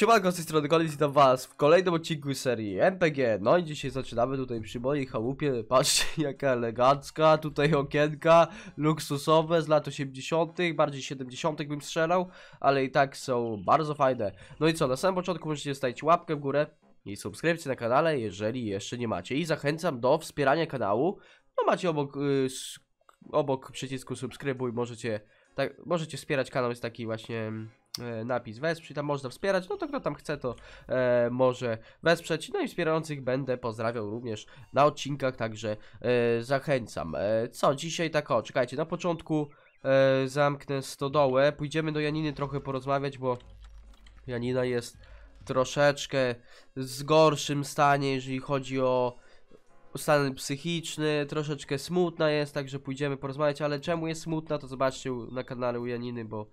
Siemanko, z tej strony Kolis, witam was w kolejnym odcinku serii MPG No i dzisiaj zaczynamy tutaj przy mojej chałupie. Patrzcie jaka elegancka, tutaj okienka luksusowe z lat 80 bardziej 70 bym strzelał Ale i tak są bardzo fajne. No i co, na samym początku możecie stawić łapkę w górę i subskrypcję na kanale, jeżeli jeszcze nie macie. I zachęcam do wspierania kanału. No macie obok, y, s- obok przycisku subskrybuj, możecie, tak, możecie wspierać kanał, jest taki właśnie e, napis wesprzyj, tam można wspierać, no to kto tam chce to e, może wesprzeć, no i wspierających będę pozdrawiał również na odcinkach, także e, zachęcam. E, co, dzisiaj tak o, czekajcie, na początku e, zamknę stodołę, pójdziemy do Janiny trochę porozmawiać, bo Janina jest troszeczkę z gorszym stanie, jeżeli chodzi o stan psychiczny, troszeczkę smutna jest, także pójdziemy porozmawiać, ale czemu jest smutna, to zobaczcie na kanale u Janiny, bo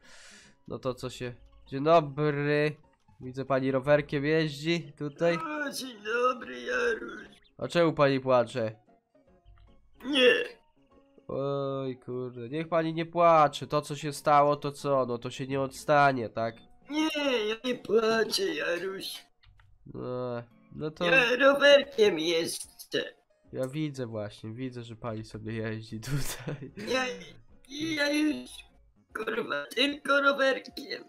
no to co się... Dzień dobry. Widzę pani rowerkiem jeździ tutaj. O, dzień dobry, Jaruś. A czemu pani płacze? Nie, Oj kurde, niech pani nie płacze. To co się stało, to co? No to się nie odstanie, tak? nie, ja nie płaczę, Jaruś. No, no to Ja rowerkiem jeżdżę. ja widzę właśnie, widzę, że pani sobie jeździ tutaj. Ja, ja już, kurwa, tylko rowerkiem.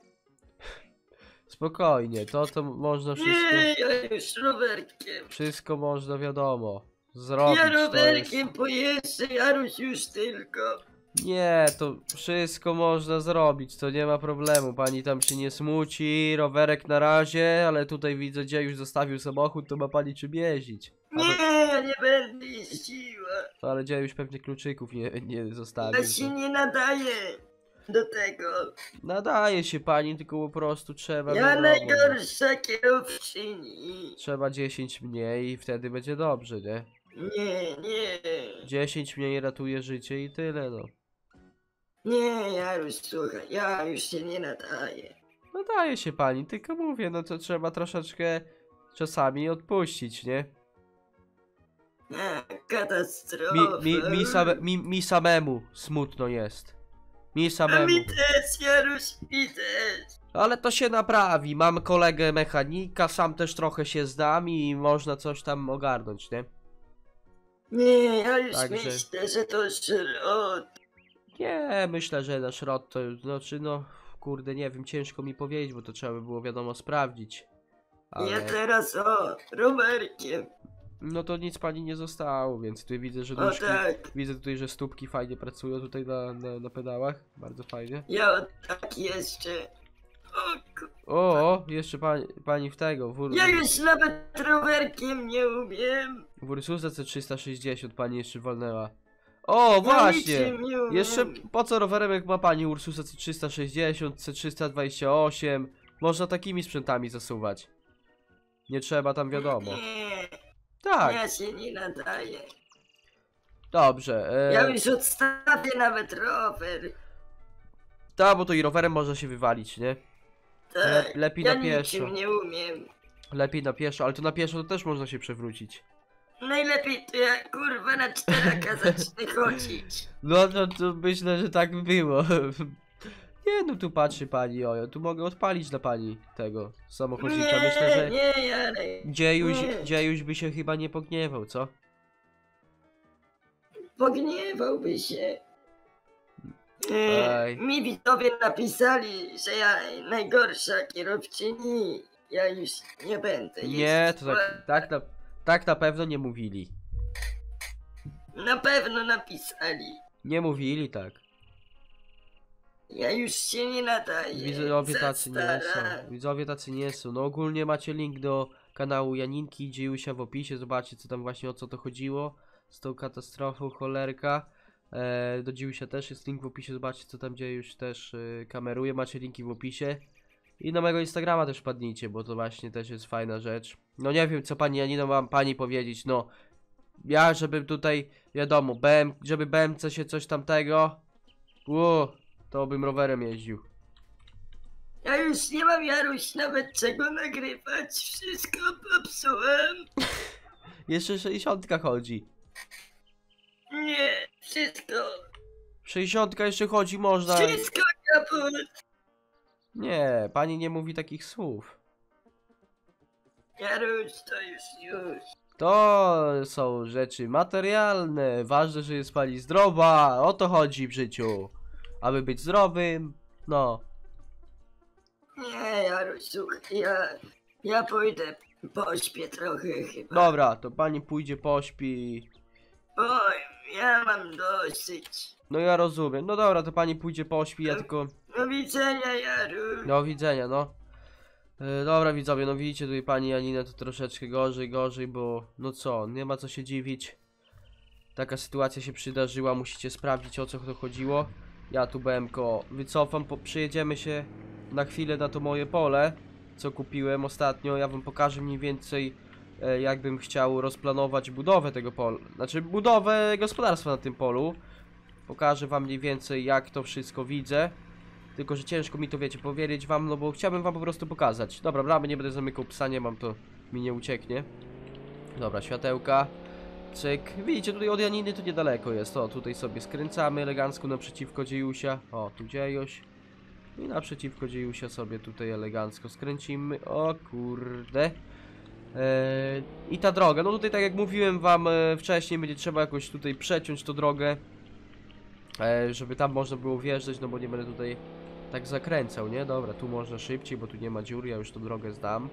Spokojnie, to to można wszystko... Nie, ja już rowerkiem. Wszystko można wiadomo zrobić. Ja to jest... rowerkiem pojeżdżę, Jaruś już tylko. Nie, to wszystko można zrobić, to nie ma problemu. Pani tam się nie smuci, rowerek na razie, ale tutaj widzę, gdzie już zostawił samochód, to ma pani czym jeździć. Nie, to- nie będę jeździła. ale gdzie już pewnie kluczyków nie, nie zostawił. Ja się to- nie nadaje do tego. Nadaje się pani, tylko po prostu trzeba. Ja wiadomo, no. najgorsza kierowczyni. Trzeba 10 mniej i wtedy będzie dobrze, nie? Nie, nie. 10 mniej ratuje życie i tyle, no. Nie, ja już słuchaj, ja już się nie nadaję. Nadaje się pani, tylko mówię, no to trzeba troszeczkę czasami odpuścić, nie? A, katastrofa. Mi, mi, mi, same, mi, mi samemu smutno jest. Mi A samemu. mi też, Jaruś, mi też. Ale to się naprawi. Mam kolegę mechanika, sam też trochę się znam i można coś tam ogarnąć, nie? Nie, ja już Także- myślę, że to szrot. Nie, myślę, że na szrot to znaczy, no, kurde, nie wiem, ciężko mi powiedzieć, bo to trzeba by było wiadomo sprawdzić. Ja Ale teraz o, rowerkiem. No to nic pani nie zostało, więc tu widzę, że O nóżki, tak, widzę tutaj, że stópki fajnie pracują tutaj na, na, na pedałach, bardzo fajnie. ja tak jeszcze. O, O, jeszcze pani, pani w tego, w, ja już nawet rowerkiem nie umiem. w Ursusa C360 pani jeszcze walnęła. O, Ja właśnie! niczym nie umiem. Jeszcze po co rowerem jak ma pani Ursusa C360, C328? Można takimi sprzętami zasuwać. Nie trzeba tam wiadomo. Nie, Tak, ja się nie nadaję. dobrze. E, Ja już odstawię nawet rower. Tak, bo to i rowerem można się wywalić, nie? Le, Tak, lepiej ja na pieszo. niczym nie umiem. Lepiej na pieszo, ale to na pieszo to też można się przewrócić. Najlepiej to ja kurwa na czteraka zacznę chodzić. No to, to myślę, że tak by było. Nie no, tu patrzy pani, ojo, tu mogę odpalić dla pani tego samochodzika. Myślę, że Nie, Jarek. dziejuś, nie. dziejuś by się chyba nie pogniewał, co? Pogniewałby się. E, Ej. mi widzowie napisali, że ja najgorsza kierowczyni. Ja już nie będę Nie, to tak, tak, na, tak na pewno nie mówili. Na pewno napisali. Nie mówili tak. Ja już się nie nadaję. Widzowie tacy nie są. Widzowie tacy nie są. No ogólnie macie link do kanału Janinki i Dziejusia w opisie. Zobaczcie co tam właśnie o co to chodziło. Z tą katastrofą cholerka. E, do Dziejusia też jest link w opisie. Zobaczcie co tam Dziejuś też e, kameruje. Macie linki w opisie. I na mojego Instagrama też wpadnijcie, bo to właśnie też jest fajna rzecz. No nie wiem co pani Janino mam pani powiedzieć. No ja żeby tutaj wiadomo, BM, żeby BMC się coś tamtego. Ło, to bym rowerem jeździł. Ja już nie mam Jaruś nawet czego nagrywać. Wszystko popsułem. Jeszcze 60 chodzi. Nie, wszystko. 60 jeszcze chodzi, można. Wszystko kaput. Nie, pani nie mówi takich słów. Jaruś, to już, już. To są rzeczy materialne. Ważne, że jest pani zdrowa. O to chodzi w życiu. Aby być zdrowym, no. Nie, Jaruś, słuchaj, ja, ja pójdę, pośpię trochę chyba. Dobra, to pani pójdzie pośpi. Oj, ja mam dosyć. No ja rozumiem. No dobra, to pani pójdzie pośpi, ja tylko... Do widzenia, Jaruś. Do widzenia, no. E, dobra widzowie, no widzicie tutaj pani Janinę to troszeczkę gorzej, gorzej, bo no co, nie ma co się dziwić. Taka sytuacja się przydarzyła, musicie sprawdzić o co to chodziło. Ja tu BMK wycofam, po, przyjedziemy się na chwilę na to moje pole, co kupiłem ostatnio. Ja wam pokażę mniej więcej e, jakbym chciał rozplanować budowę tego pola, znaczy budowę gospodarstwa na tym polu. Pokażę wam mniej więcej jak to wszystko widzę. Tylko, że ciężko mi to, wiecie, powiedzieć wam, no bo chciałbym wam po prostu pokazać. Dobra, bramy nie będę zamykał psa, nie mam, to mi nie ucieknie. Dobra, światełka. Cyk. Widzicie, tutaj od Janiny tu niedaleko jest. O, tutaj sobie skręcamy elegancko naprzeciwko Dziejusia. O, tu Dziejuś. I naprzeciwko Dziejusia sobie tutaj elegancko skręcimy. O kurde. Eee, I ta droga, no tutaj tak jak mówiłem wam e, wcześniej, będzie trzeba jakoś tutaj przeciąć tą drogę. E, żeby tam można było wjeżdżać, no bo nie będę tutaj tak zakręcał, nie? Dobra, tu można szybciej, bo tu nie ma dziur, ja już tą drogę zdam.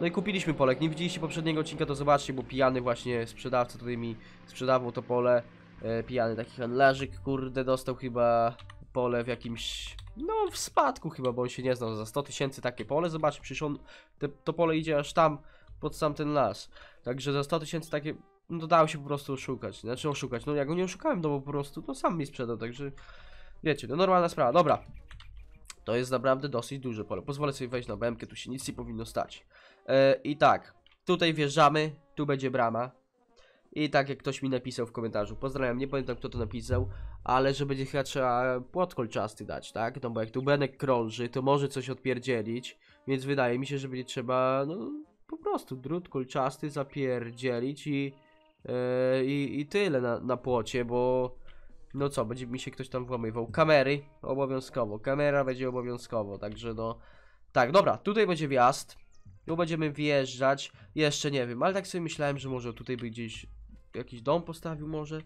No i kupiliśmy pole. Jak nie widzieliście poprzedniego odcinka, to zobaczcie, bo pijany właśnie sprzedawca tutaj mi sprzedawał to pole. E, pijany taki handlarzyk, kurde, dostał chyba pole w jakimś... No, w spadku chyba, bo on się nie znał za 100 tysięcy takie pole. Zobaczcie, przecież on, te, to pole idzie aż tam, pod sam ten las. Także za 100 tysięcy takie, no to dało się po prostu oszukać. Znaczy oszukać, no ja go nie oszukałem, no bo po prostu, no sam mi sprzedał, także... Wiecie, no normalna sprawa. Dobra, to jest naprawdę dosyć duże pole. Pozwolę sobie wejść na BMK, tu się nic nie powinno stać. E, I tak, tutaj wjeżdżamy, tu będzie brama. I tak jak ktoś mi napisał w komentarzu, pozdrawiam, nie pamiętam kto to napisał, ale że będzie chyba trzeba płot kolczasty dać, tak? No bo jak tu Benek krąży, to może coś odpierdzielić, więc wydaje mi się, że będzie trzeba, no po prostu drut kolczasty zapierdzielić i, e, i, i tyle na, na płocie, bo no co, będzie mi się ktoś tam włamywał. Kamery obowiązkowo, kamera będzie obowiązkowo, także no. Tak, dobra, tutaj będzie wjazd. Tu będziemy wjeżdżać. Jeszcze nie wiem, ale tak sobie myślałem, że może tutaj by gdzieś jakiś dom postawił, może.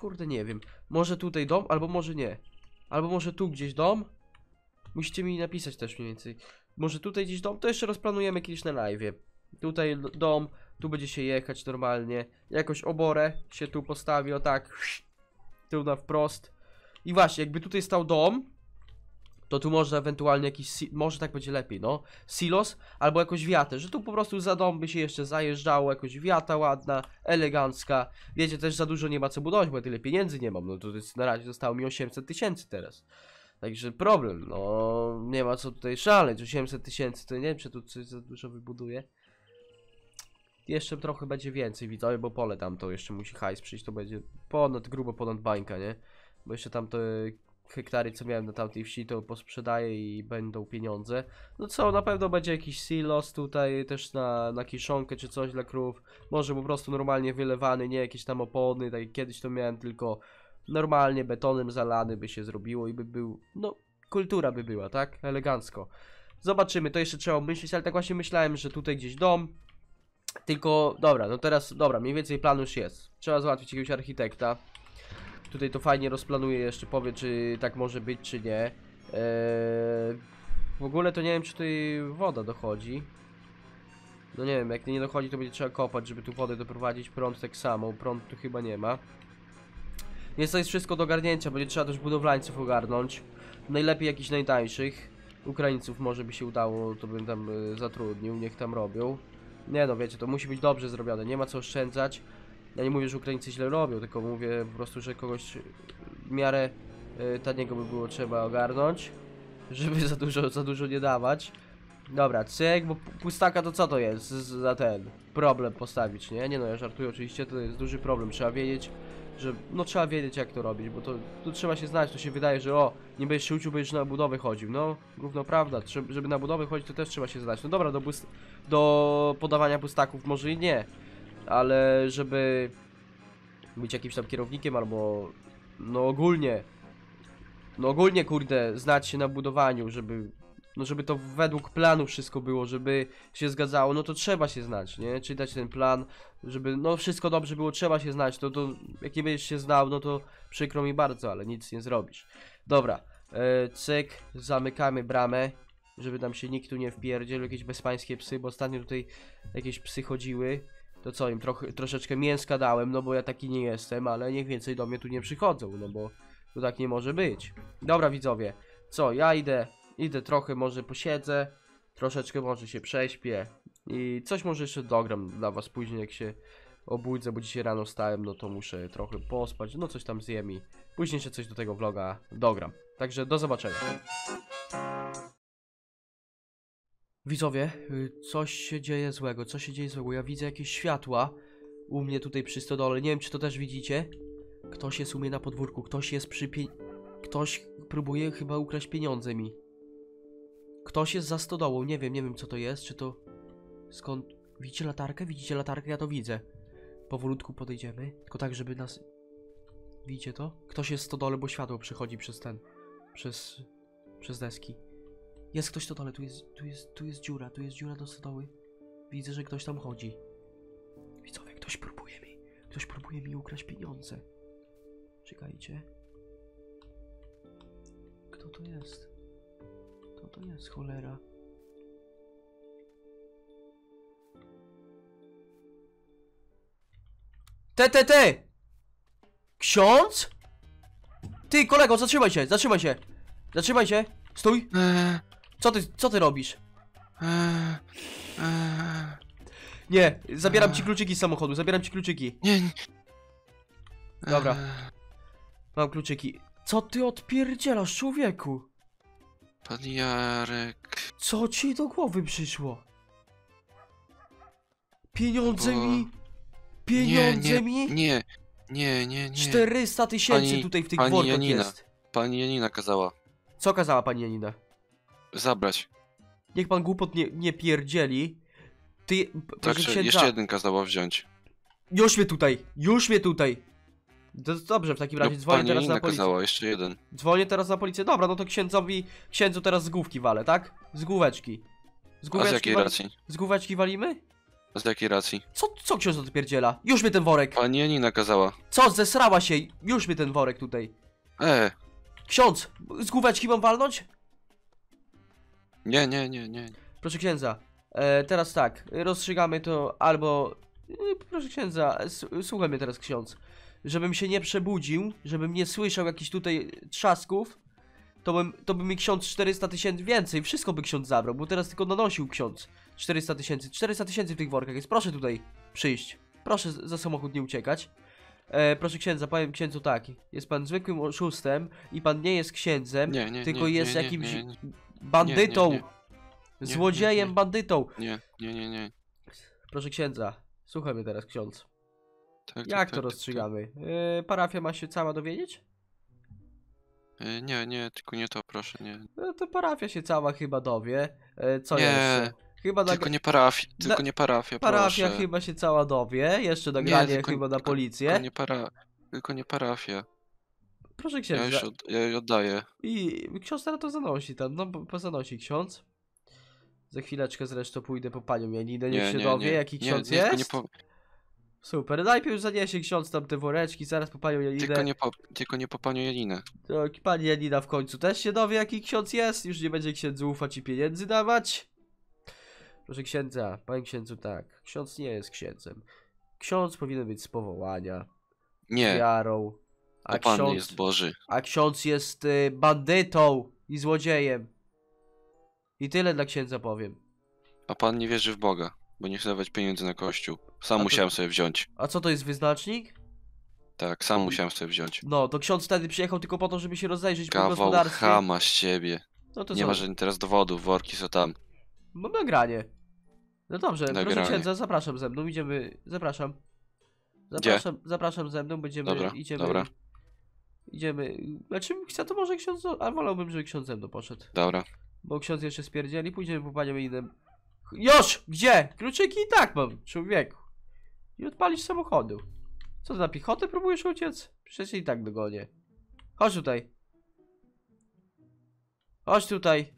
Kurde, nie wiem. Może tutaj dom, albo może nie. Albo może tu gdzieś dom. Musicie mi napisać też mniej więcej. Może tutaj gdzieś dom, to jeszcze rozplanujemy kiedyś na live. Tutaj dom, tu będzie się jechać normalnie. Jakoś oborę się tu postawi, o tak tył na wprost. I właśnie, jakby tutaj stał dom, to tu można ewentualnie jakiś, może tak będzie lepiej, no, silos, albo jakąś wiatę, że tu po prostu za dom by się jeszcze zajeżdżało, jakoś wiata ładna, elegancka. Wiecie, też za dużo nie ma co budować, bo ja tyle pieniędzy nie mam, no to jest, na razie zostało mi 800 tysięcy teraz. Także problem, no, nie ma co tutaj szaleć, 800 tysięcy, to nie wiem, czy tu coś za dużo wybuduję. Jeszcze trochę będzie więcej, widzowie, bo pole tam to jeszcze musi hajs przyjść, to będzie ponad, grubo ponad bańka, nie? Bo jeszcze tam te hektary, co miałem na tamtej wsi, to posprzedaję i będą pieniądze. No co, na pewno będzie jakiś silos tutaj też na, na kiszonkę czy coś dla krów. Może po prostu normalnie wylewany, nie jakieś tam opony, tak jak kiedyś to miałem, tylko normalnie betonem zalany by się zrobiło i by był, no, kultura by była, tak? Elegancko. Zobaczymy, to jeszcze trzeba myśleć, ale tak właśnie myślałem, że tutaj gdzieś dom, tylko, dobra, no teraz, dobra, mniej więcej plan już jest. Trzeba załatwić jakiegoś architekta. Tutaj to fajnie rozplanuję, jeszcze powie, czy tak może być, czy nie. Eee, w ogóle to nie wiem, czy tutaj woda dochodzi. No nie wiem, jak nie dochodzi, to będzie trzeba kopać, żeby tu wodę doprowadzić. Prąd tak samo, prąd tu chyba nie ma. Więc to jest wszystko do ogarnięcia, będzie trzeba też budowlańców ogarnąć. Najlepiej jakichś najtańszych. Ukraińców może by się udało, to bym tam y, zatrudnił, niech tam robią. Nie no, wiecie, to musi być dobrze zrobione, nie ma co oszczędzać. Ja nie mówię, że Ukraińcy źle robią, tylko mówię po prostu, że kogoś w miarę y, taniego by było trzeba ogarnąć, żeby za dużo, za dużo nie dawać. Dobra, cyk, bo pu- pustaka to co to jest za ten problem postawić, nie? Nie no, ja żartuję oczywiście, to jest duży problem, trzeba wiedzieć, że no trzeba wiedzieć jak to robić, bo to tu trzeba się znać, to się wydaje, że o, nie będziesz się uczył, będziesz na budowę chodził, no, gówno prawda, żeby na budowę chodzić to też trzeba się znać, no dobra, do, do podawania pustaków może i nie, ale żeby być jakimś tam kierownikiem albo no ogólnie no ogólnie kurde znać się na budowaniu, żeby no żeby to według planu wszystko było, żeby się zgadzało, no to trzeba się znać, nie? Czytać ten plan, żeby no wszystko dobrze było, trzeba się znać, no to jak nie będziesz się znał, no to przykro mi bardzo, ale nic nie zrobisz. Dobra, e, cyk, zamykamy bramę, żeby tam się nikt tu nie wpierdziel, jakieś bezpańskie psy, bo ostatnio tutaj jakieś psy chodziły. To co im trochę, troszeczkę mięska dałem, no bo ja taki nie jestem, ale niech więcej do mnie tu nie przychodzą, no bo to tak nie może być. Dobra widzowie, co, ja idę, idę trochę może posiedzę, troszeczkę może się prześpię i coś może jeszcze dogram dla was później jak się obudzę, bo dzisiaj rano wstałem, no to muszę trochę pospać, no coś tam zjem i później jeszcze coś do tego vloga dogram. Także do zobaczenia. Widzowie, y, coś się dzieje złego, coś się dzieje złego. Ja widzę jakieś światła u mnie tutaj przy stodole. Nie wiem, czy to też widzicie. Ktoś jest u mnie na podwórku, ktoś jest przy pie... Ktoś próbuje chyba ukraść pieniądze mi. Ktoś jest za stodołą, nie wiem, nie wiem co to jest, czy to... Skąd... Widzicie latarkę? Widzicie latarkę? Ja to widzę. Powolutku podejdziemy, tylko tak, żeby nas... Widzicie to? Ktoś jest w stodole, bo światło przechodzi przez ten... Przez... Przez deski. Jest ktoś to dole, tu jest, tu jest, tu jest dziura, tu jest dziura do stodoły. Widzę, że ktoś tam chodzi. Widzowie, ktoś próbuje mi, ktoś próbuje mi ukraść pieniądze. Czekajcie. Kto to jest? Kto to jest, cholera? Te, te, te! Ksiądz? Ty, kolego, zatrzymaj się, zatrzymaj się! Zatrzymaj się! Stój! Eee, Co ty, co ty robisz? eee, eee. Nie, zabieram ci kluczyki z samochodu, zabieram ci kluczyki. Nie, nie. Dobra. Mam kluczyki. Co ty odpierdzielasz, człowieku? Pan Jarek. Co ci do głowy przyszło? Pieniądze Bo- mi? Pieniądze nie, mi? Nie, nie, nie, nie. 400 tysięcy Pani- tutaj w tych workach jest. Pani Janina kazała Co kazała pani Janina? Zabrać. Niech pan głupot nie, nie pierdzieli. Ty, proszę księdza, jeszcze jeden kazała wziąć. już mnie tutaj, już mnie tutaj. To dobrze, w takim razie No, dzwonię teraz na policję. kazała, jeszcze jeden. Dzwonię teraz na policję. Dobra, no to księdzowi, księdzu teraz z główki walę, tak? Z główeczki. Z A z jakiej wali- racji? z główeczki walimy? A z jakiej racji? Co, co ksiądz odpierdziela? Już mnie ten worek. Pani Janina kazała. Co, zesrała się? Już mnie ten worek tutaj. E, Ksiądz, z główeczki mam walnąć? Nie, nie, nie, nie. Proszę księdza, e, teraz tak, rozstrzygamy to albo... E, proszę księdza, s- słuchaj mnie teraz ksiądz. Żebym się nie przebudził, żebym nie słyszał jakichś tutaj trzasków, to bym, to by mi ksiądz 400 tysięcy więcej, wszystko by ksiądz zabrał, bo teraz tylko nanosił ksiądz 400 tysięcy. 400 tysięcy w tych workach jest, proszę tutaj przyjść. Proszę z- za samochód nie uciekać. E, proszę księdza, powiem księdzu tak, jest pan zwykłym oszustem i pan nie jest księdzem, Nie, nie, tylko nie, jest nie, nie, jakimś nie, nie. Bandytą, nie, nie, złodziejem, nie. bandytą. Nie, nie, nie, nie. Proszę księdza, słuchaj mnie teraz ksiądz. Tak, tak, Jak tak, to tak, rozstrzygamy? Yy, parafia ma się cała dowiedzieć? tak. E, Nie, nie, tylko nie to, proszę, nie. No to parafia się cała chyba dowie. E, co Nie, jeszcze? Chyba Tylko nie parafia, Na- tylko nie parafia, parafia proszę. chyba się cała dowie. Jeszcze nagranie tylko- chyba na policję. Tylko nie, para, tylko nie parafia. Proszę Ja księdza. już od, ja oddaję. I ksiądz teraz to zanosi tam, no bo- pozanosi ksiądz. Za chwileczkę zresztą pójdę po panią Janinę, niech się dowie jaki ksiądz nie, jest. Nie po, Super, najpierw zaniesie ksiądz tam te woreczki, zaraz po panią Janinę. tylko, nie po, tylko nie po panią Janinę. To pani Janina w końcu też się dowie, jaki ksiądz jest. Już nie będzie księdzu ufać i pieniędzy dawać. Proszę księdza, panie księdzu, tak. Ksiądz nie jest księdzem. Ksiądz powinien być z powołania, Nie, wiarą. A to pan ksiądz, jest Boży. a ksiądz jest y, bandytą i złodziejem. I tyle dla księdza powiem. A pan nie wierzy w Boga, bo nie chce dawać pieniędzy na kościół. Sam to- musiałem sobie wziąć. A co to jest wyznacznik? Tak, sam musiałem sobie wziąć. No, to ksiądz wtedy przyjechał tylko po to, żeby się rozejrzeć po Kawał gospodarstwie. chama z ciebie. No to Nie co? ma żadnych teraz dowodów, worki są tam. Mam nagranie. No dobrze, proszę Nagranie. księdza, zapraszam ze mną, idziemy, zapraszam. Zapraszam, zapraszam ze mną, będziemy, Dobra, idziemy, dobra. Idziemy, znaczy chce to może ksiądz, a wolałbym, żeby ksiądz ze mną poszedł, Dobra. bo ksiądz jeszcze spierdzieli, pójdziemy po panią innym. Już! Gdzie? Kluczyki i tak mam, człowieku. I odpalić samochodu. Co, na piechotę próbujesz uciec? Przecież i tak dogonię. Chodź tutaj. Chodź tutaj.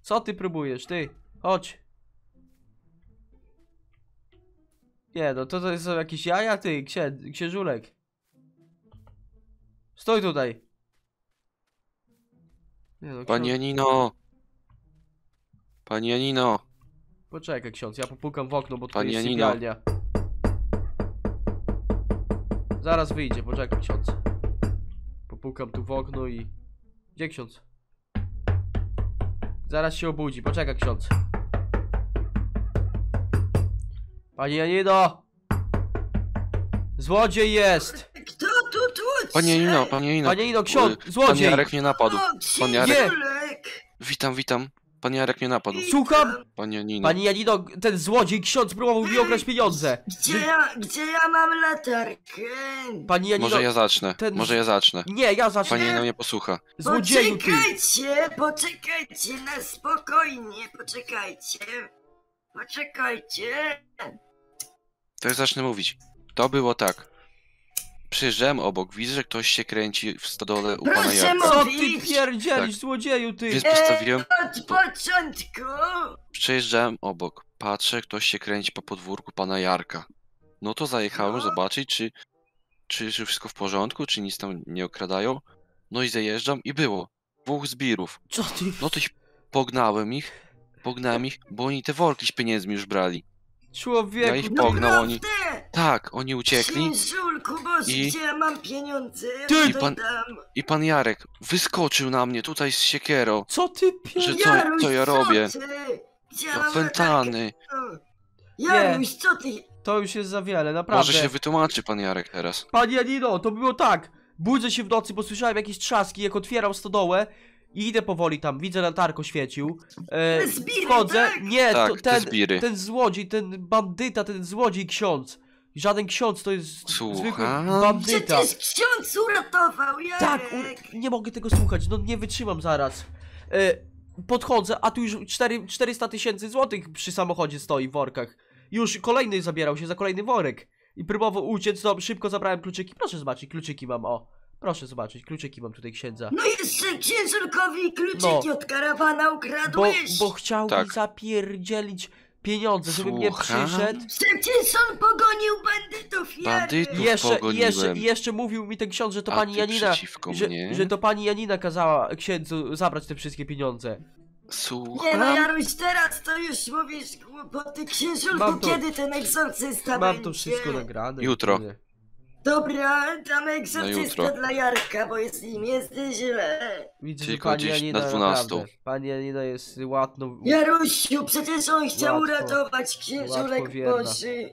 Co ty próbujesz, ty? Chodź. Nie, no to to jest są jakieś jaja, ty, księ, księżulek. Stój tutaj. Nie no, Pani ksiądz, Janino! Pani Janino! poczekaj ksiądz, ja popukam w okno, bo to Pani jest Janino. sypialnia. Zaraz wyjdzie, poczekaj ksiądz. Popukam tu w okno i... Gdzie ksiądz? Zaraz się obudzi, poczekaj ksiądz. Pani Janino! Złodziej jest! Kto tu tłucze? Pani Janino, pani Janino! Pani Janino, ksiądz, Pan złodziej! Jarek mnie napadł. O, Pan Jarek. Witam, witam. Pan Jarek mnie napadł. Słucham? Pani Janino. Pani Janino, ten złodziej ksiądz próbował mi okraść pieniądze! Gdzie ja, gdzie ja mam latarkę? Pani Janino... Może ja zacznę, ten- może ja zacznę. Nie, ja zacznę! Pani Janino nie posłucha. Złodzieju ty! Poczekajcie, poczekajcie na spokojnie, poczekajcie. Poczekajcie. To ja zacznę mówić. To było tak. Przyjeżdżałem obok, widzę, że ktoś się kręci w stodole u pana Proszę Jarka. Co ty mówić. pierdzielisz, Tak. złodzieju ty? Więc postawiłem, Od początku. przejeżdżałem obok. Patrzę, ktoś się kręci po podwórku pana Jarka. No to zajechałem No. zobaczyć, czy, czy, czy wszystko w porządku, czy nic tam nie okradają. No i zajeżdżam i było. Dwóch zbirów. Co ty? No to ich pognałem ich, pognałem ich, bo oni te worki z pieniędzmi już brali. Człowieku, Ja ich no, pognał, oni... Tak, oni uciekli Księżulku, boże, I- gdzie ja mam pieniądze? Ja Ty- pan- dam. i pan Jarek wyskoczył na mnie tutaj z siekierą. co ty pierdzielisz? co- Jaruś, co ja robię? ty? Gdzie ja mam Opętany. latarkę? Jaruś, co ty? To już jest za wiele, naprawdę. Może się wytłumaczy pan Jarek teraz. Pani Janino, to było tak. Budzę się w nocy, bo słyszałem jakieś trzaski, jak otwieram stodołę i idę powoli tam, widzę latarko świecił. E, zbiry, wchodzę, tak? nie, Tak, to, te ten, zbiry. ten złodziej, ten bandyta, ten złodziej ksiądz. Żaden ksiądz to jest zwykły Słucham? bandyta. Przecież ksiądz uratował, Jarek. Tak, u, nie mogę tego słuchać, no nie wytrzymam zaraz. E, podchodzę, a tu już 4, 400 tysięcy złotych przy samochodzie stoi w workach. Już kolejny zabierał się za kolejny worek. I próbował uciec, to szybko zabrałem kluczyki. Proszę zobaczyć, kluczyki mam, o. Proszę zobaczyć, kluczyki mam tutaj księdza. No jeszcze księżulkowi kluczyki No. od karawana Bo, ukradłeś. bo chciał Tak. mi zapierdzielić pieniądze, żeby mnie Słucham? przyszedł. Przecież on pogonił bandytów, Jarek. Bandytów Jeszcze, pogoniłem. jeszcze, jeszcze mówił mi ten ksiądz, że to A pani ty Janina, przeciwko że, mnie? że to pani Janina kazała księdzu zabrać te wszystkie pieniądze. Nie no, Słucham? Jaruś, teraz to już mówisz głupoty. Mam to- kiedy ten egzorcysta Mam będzie? to wszystko nagrane. Jutro. Nie. Dobra, damy egzorcysta jutro. dla Jarka, bo jest nim jest źle. Widzę, Tylko że pani gdzieś Janina na 12. naprawdę, Pani Janina jest ładną. Jarusiu, przecież on chciał Łatwo. uratować wierna. Boży.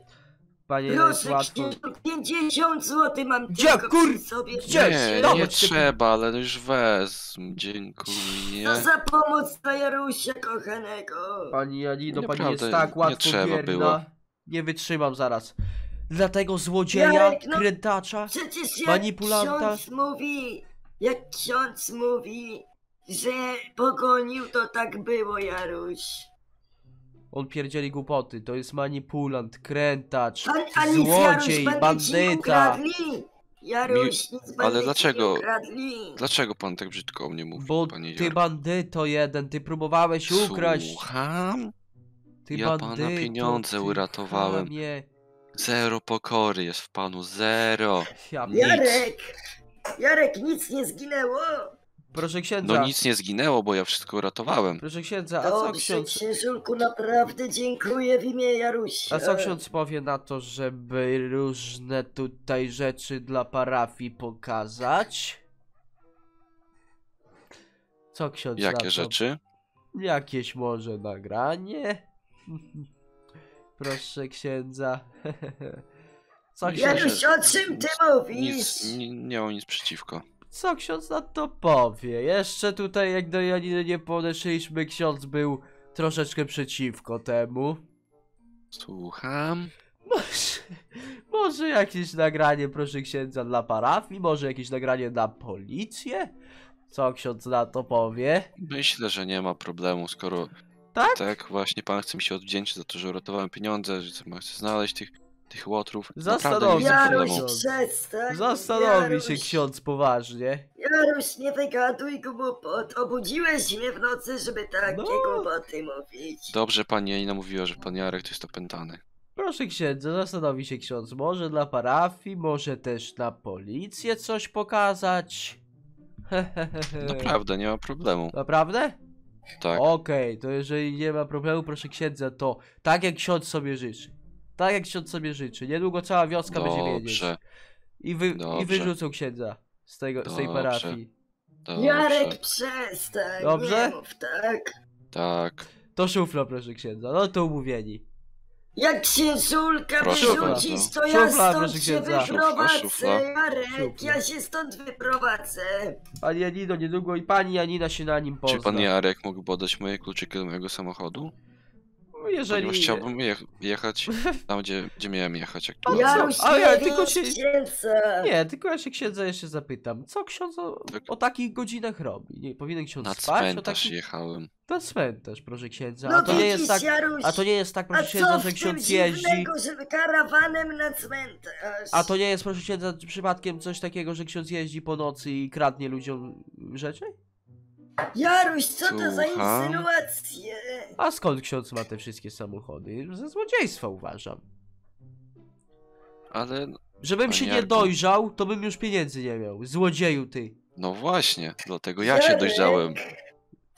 Pani Janina jest Proszę, łatwo. księżulek, 50 zł mam Gdzie, tylko kur- przy sobie. gdzie? Nie, Dobra, nie ty- trzeba, ale już wezm. Dziękuję. Co za pomoc dla Jarusia kochanego. Pani Janino, pani jest tak nie łatwo trzeba było. Nie wytrzymam zaraz. Dlatego złodzieja, Jarek, no- krętacza. Przecież jak Manipulanta. ksiądz mówi, jak ksiądz mówi, że pogonił, to tak było, Jaruś. On pierdzieli głupoty. To jest manipulant, krętacz, a Jaruś, złodziej, nie bandyta. Jaruś, nic ale dlaczego? Dlaczego pan tak brzydko o mnie mówi, Bo panie ty bandyto jeden, ty próbowałeś ukraść. Słucham? Ty Ja pana bandyto, pieniądze ty uratowałem. chamie. Zero pokory jest w panu, zero. Ja, Nic. Jarek, Jarek, nic nie zginęło. proszę księdza. No nic nie zginęło, bo ja wszystko uratowałem. Proszę księdza, a co Dobrze, ksiądz... księżulku, naprawdę dziękuję w imię Jarusia. A co ksiądz powie na to, żeby różne tutaj rzeczy dla parafii pokazać? Co ksiądz na Jakie to? rzeczy? Jakieś może nagranie? Proszę księdza. Co ksiądz, Jaruś, o czym ty mówisz? Nic, nie, nie mam nic przeciwko. co ksiądz na to powie? Jeszcze tutaj jak do Janiny nie podeszliśmy, ksiądz był troszeczkę przeciwko temu. Słucham? Może, może jakieś nagranie, proszę księdza, dla parafii? Może jakieś nagranie na policję? Co ksiądz na to powie? Myślę, że nie ma problemu, skoro Tak? tak właśnie pan chce mi się odwdzięczyć za to, że uratowałem pieniądze, że pan chce znaleźć tych, tych łotrów. Zastanowi się Jaruś, przestań. Zastanowi się Jaruś. ksiądz poważnie. Jaruś, nie wygaduj głupot. Obudziłeś mnie w nocy, żeby takie No. głupoty mówić. Dobrze pani Janina mówiła, że pan Jarek to jest opętany. Proszę księdza, zastanowi się ksiądz. Może dla parafii, może też na policję coś pokazać? Naprawdę, nie ma problemu. Naprawdę? Tak. Okej, to jeżeli nie ma problemu, proszę księdza, to tak jak ksiądz sobie życzy. Tak jak ksiądz sobie życzy. Niedługo cała wioska będzie wiedzieć. Dobrze, I, wy, I Dobrze. wyrzucą księdza z, tego, z tej Dobrze. parafii. Jarek, dobrze. przestań. Dobrze? Nie mów tak. Tak. To szufla, proszę księdza. No to umówieni. Jak księżulka Proszę wyrzucisz, bardzo. to ja Szufla, stąd proszę się księdza. wyprowadzę, Szufla, szufla. Jarek, Szufla. ja się stąd wyprowadzę. Pani Janino, niedługo i pani Janina się na nim pozna. Czy pan Jarek mógłby oddać moje kluczyki do mojego samochodu? Jeżeli... Ponieważ chciałbym jech jechać tam, gdzie, gdzie miałem jechać. Jak A co? Jaruś, A nie ja tylko się- księdza. Nie, tylko ja się księdza jeszcze zapytam. Co ksiądz o, Tak. o takich godzinach robi? Nie, powinien ksiądz Na spać o cmentarz takich... jechałem. Na cmentarz, proszę księdza. No A to nie jest tak... Jaruś, A to nie jest tak, a proszę co księdza, w że tym ksiądz jeździ... dziwnego, żeby karawanem na cmentarz? A to nie jest, proszę księdza, przypadkiem coś takiego, że ksiądz jeździ po nocy i kradnie ludziom rzeczy? Jaruś, co to za Słucham? insynuacje? A skąd ksiądz ma te wszystkie samochody? Ze złodziejstwa uważam. Ale Żebym się nie dojrzał, to bym już pieniędzy nie miał. Złodzieju ty. no właśnie, dlatego ja się Jarek, dojrzałem.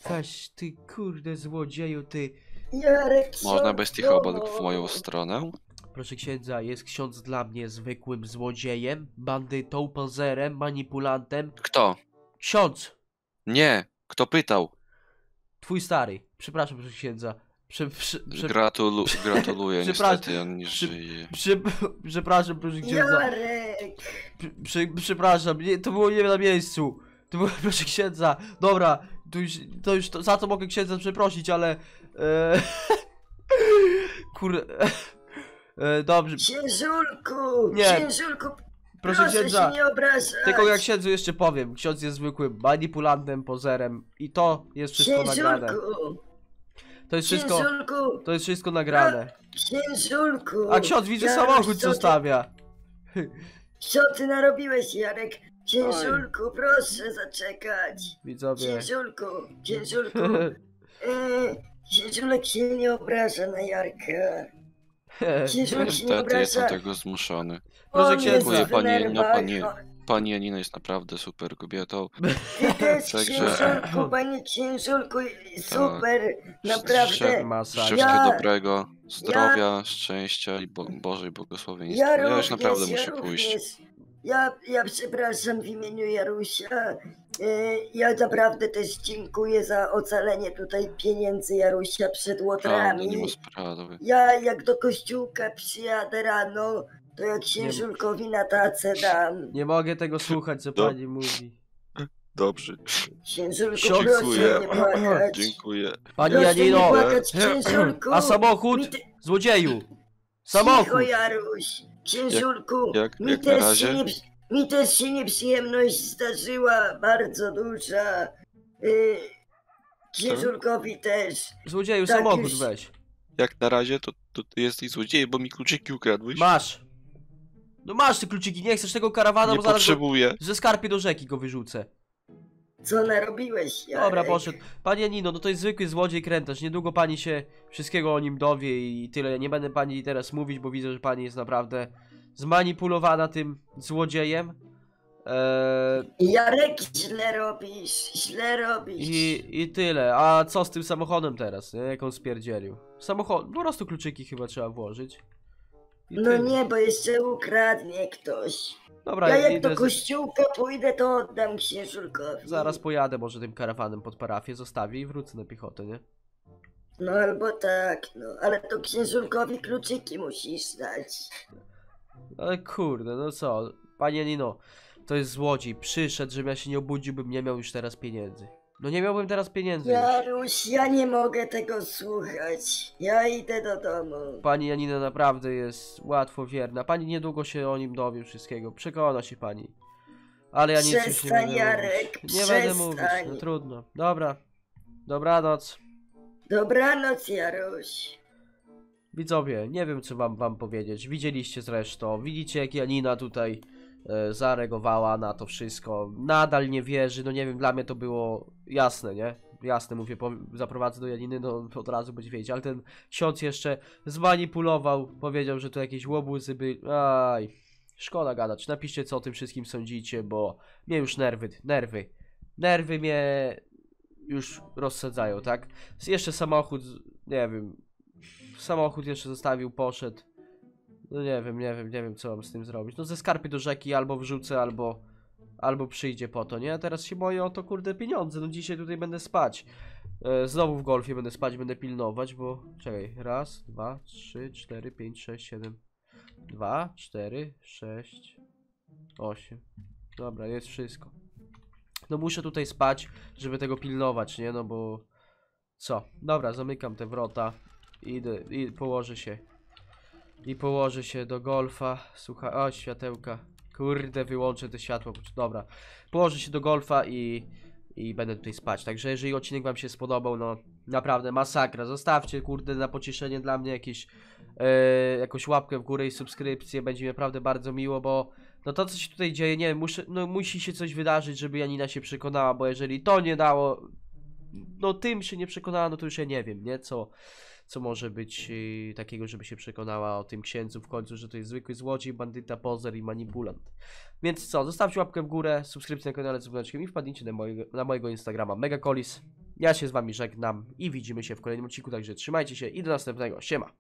Weź ty, kurde złodzieju ty. Jarek, co Można bez tych obok to? w moją stronę? Proszę księdza, jest ksiądz dla mnie zwykłym złodziejem, bandytą, pozerem, manipulantem. Kto? Ksiądz! Nie! Kto pytał? Twój stary. Przepraszam, proszę księdza. Prze, prze, prze, Gratulu gratuluję, niestety on nie żyje. prze, przepraszam, proszę księdza. Prze, prze, przepraszam, nie, to było nie na miejscu. To było, proszę księdza. Dobra, to już, to już to, za to mogę księdza przeprosić, ale... E, kurde... E, dobrze, księżulku, Nie. księżulku, proszę proszę księdza. się nie obrażać. Tylko jak księdzu jeszcze powiem, ksiądz jest zwykłym manipulantem, pozerem i to jest wszystko nagrane. Księżulku, To jest wszystko, księżulku, to jest wszystko nagrane. księżulku. A ksiądz widzę Jaruś, samochód co ty- zostawia. Co ty narobiłeś, Jarek? Księżulku, proszę zaczekać. Widzowie. Księżulku, księżulku. E, księżulek się nie obraża na Jarka. Się nie Niestety jestem tego zmuszony. Proszę On księdza. jest Dziękuję, pani Janino, pani- Pani Janina jest naprawdę super kobietą. Ty też, Także- księżulku, panie księżulku, super, naprawdę. Życzę Masakra. wszystkiego Ja- dobrego, zdrowia, szczęścia i bo Bożej błogosławieństwa. Ja, Ja, już również, naprawdę ja muszę pójść. również. Ja, ja przepraszam w imieniu Jarusia. E, Ja naprawdę też dziękuję za ocalenie tutaj pieniędzy Jarusia przed no łotrami. Ja jak do kościółka przyjadę rano, to ja księżulkowi na tacę dam. Nie mogę tego słuchać, co Do- pani mówi. Dobrze, Księżulku, Dziękuję. nie płakać. dziękuję. Pani Janino, a samochód? Te- Złodzieju! Cicho, Samochód! Jaruś. Księżulku, Jak- mi, jak na też razie? się nie, mi też się nieprzyjemność zdarzyła, bardzo duża. Y, księżulkowi też. Złodzieju, Tak, samochód już- weź. Jak na razie to, to ty jesteś złodziejem, bo mi kluczyki ukradłeś. Masz. No masz te kluczyki, nie chcesz tego karawana, nie bo zaraz go, potrzebuję. ze skarpie do rzeki go wyrzucę. Co narobiłeś, Jarek? Dobra, poszedł. Pani Janino, no to jest zwykły złodziej krętarz. Niedługo pani się wszystkiego o nim dowie i tyle. Nie będę pani teraz mówić, bo widzę, że pani jest naprawdę zmanipulowana tym złodziejem. Eee, Jarek, źle robisz, źle robisz. i, I tyle. A co z tym samochodem teraz, nie? Jak on spierdzielił? Samochód, po prostu kluczyki chyba trzeba włożyć. I No tyle. nie, bo jeszcze ukradnie ktoś. Dobra, Ja jak do kościółka pójdę, to oddam księżulkowi. Zaraz pojadę może tym karawanem pod parafię, zostawię i wrócę na piechotę, nie? No albo tak, no. Ale to księżulkowi kluczyki musisz dać. Ale kurde, no co, panie Nino, to jest złodziej, przyszedł, żebym ja się nie obudził, bym nie miał już teraz pieniędzy. No nie miałbym teraz pieniędzy już. Jaruś, ja nie mogę tego słuchać. Ja idę do domu. Pani Janina naprawdę jest łatwowierna, pani niedługo się o nim dowie wszystkiego, przekona się pani. Ale ja nic już nie Przestań, będę Jarek, mówić. Nie będę mówić, no trudno. Dobra, dobranoc. Dobranoc, Jaruś. Widzowie, nie wiem co wam, wam powiedzieć. Widzieliście zresztą, widzicie jak Janina tutaj zareagowała na to wszystko. Nadal nie wierzy, no nie wiem, dla mnie to było jasne, nie? Jasne, mówię, zaprowadzę do Janiny, no od razu będzie wiedzieć, ale ten ksiądz jeszcze zmanipulował, powiedział, że to jakieś łobuzy by... Aj, szkoda gadać. Napiszcie co o tym wszystkim sądzicie, bo mnie już nerwy, nerwy, nerwy mnie już rozsadzają, tak? Jeszcze samochód, nie wiem, samochód jeszcze zostawił, poszedł. No nie wiem, nie wiem, nie wiem co mam z tym zrobić. No ze skarpy do rzeki albo wrzucę, albo albo przyjdzie po to, nie? A teraz się boję o to kurde pieniądze, no dzisiaj tutaj będę spać. E, znowu w golfie będę spać, będę pilnować, bo czekaj, raz, dwa, trzy, cztery, pięć, sześć, siedem, dwa, cztery, sześć, osiem. Dobra, jest wszystko. No muszę tutaj spać, żeby tego pilnować, nie? No bo co? Dobra, zamykam te wrota. Idę i położę się. I położę się do golfa. Słuchaj, o światełka. Kurde, wyłączę te światło. Dobra. Położę się do golfa i i będę tutaj spać. Także jeżeli odcinek wam się spodobał, no naprawdę masakra. Zostawcie kurde na pocieszenie dla mnie jakieś e, jakąś łapkę w górę i subskrypcję. Będzie mi naprawdę bardzo miło, bo no to co się tutaj dzieje, nie wiem, muszę, no musi się coś wydarzyć, żeby Janina się przekonała, bo jeżeli to nie dało, no tym się nie przekonała, no to już ja nie wiem, nie, co, co może być yy, takiego, żeby się przekonała o tym księdzu w końcu, że to jest zwykły złodziej, bandyta, pozer i manipulant. Więc co, zostawcie łapkę w górę, subskrypcję na kanale z i wpadnijcie na mojego, na mojego Instagrama Megacolis. Ja się z wami żegnam i widzimy się w kolejnym odcinku, także trzymajcie się i do następnego, siema!